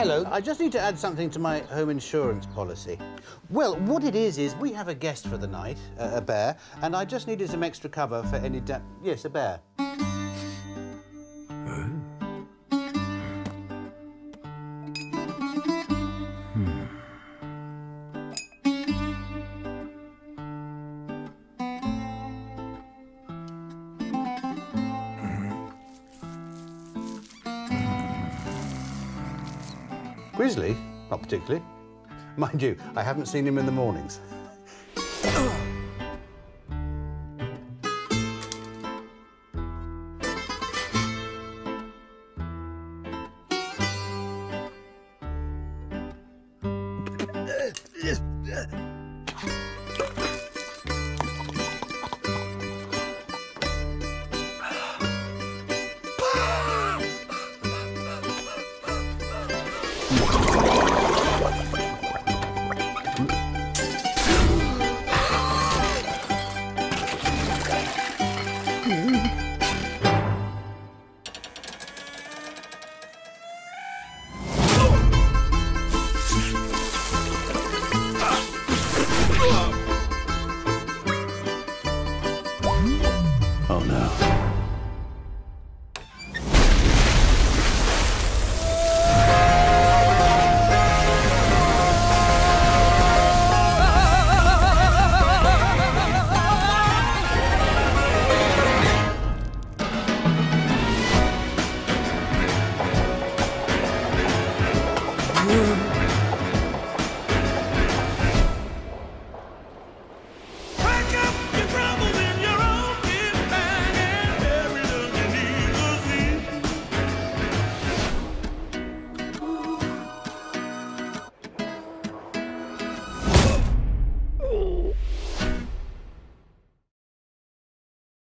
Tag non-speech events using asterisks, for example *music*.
Hello, I just need to add something to my home insurance policy. Well, what it is, is we have a guest for the night, uh, a bear, and I just needed some extra cover for any da- Yes, a bear. Grizzly? Not particularly. Mind you, I haven't seen him in the mornings. *laughs* Troubles